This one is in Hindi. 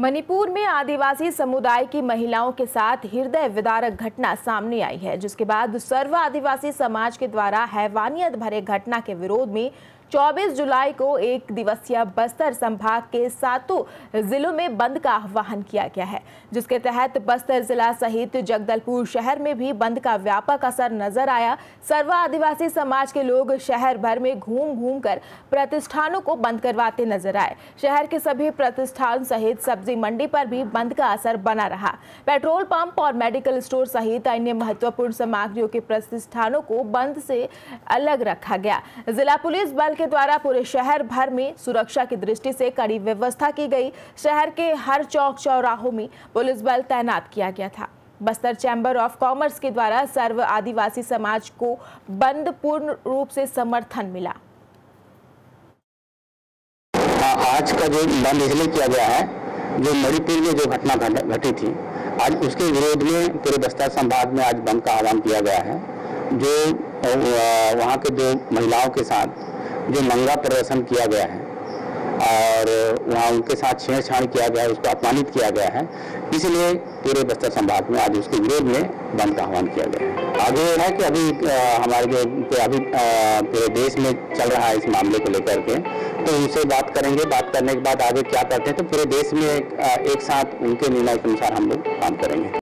मणिपुर में आदिवासी समुदाय की महिलाओं के साथ हृदय विदारक घटना सामने आई है, जिसके बाद सर्व आदिवासी समाज के द्वारा हैवानियत भरे घटना के विरोध में 24 जुलाई को एक दिवसीय बस्तर संभाग के सातों जिलों में बंद का आह्वान किया गया है, जिसके तहत बस्तर जिला सहित जगदलपुर शहर में भी बंद का व्यापक असर नज़र आया। सर्व आदिवासी समाज के लोग शहर भर में घूम घूम कर प्रतिष्ठानों को बंद करवाते नज़र आए। शहर के सभी प्रतिष्ठान सहित सब्ज़ी मंडी पर भी बंद का असर बना रहा। पेट्रोल पंप और मेडिकल स्टोर सहित अन्य महत्वपूर्ण सामग्रियों के प्रतिष्ठानों को बंद से अलग रखा गया। जिला पुलिस बल के द्वारा पूरे शहर भर में सुरक्षा की दृष्टि से कड़ी व्यवस्था की गई। शहर के हर चौक चौराहों में पुलिस बल तैनात किया गया था। बस्तर चैम्बर ऑफ़ कॉमर्स के द्वारा सर्व आदिवासी समाज को बंद पूर्ण रूप से समर्थन मिला। आज का जो बंद इसलिए किया गया है, जो मणिपुर में जो घटना घटी थी, आज उसके विरोध में पूरे बस्तर संभाग में आज बंद का आह्वान किया गया है। जो वहाँ के जो महिलाओं के साथ जो नंगा प्रदर्शन किया गया है और वहाँ उनके साथ छेड़छाड़ किया गया है उसको अपमानित किया गया है। इसलिए पूरे बस्तर संभाग में आज उसके विरोध में बंद का आह्वान किया गया है। आगे है कि अभी हमारे जो अभी पूरे देश में चल रहा है इस मामले को लेकर के तो उनसे बात करेंगे। बात करने के बाद आगे क्या करते हैं तो पूरे देश में एक, एक साथ उनके निर्णय के अनुसार हम लोग काम करेंगे।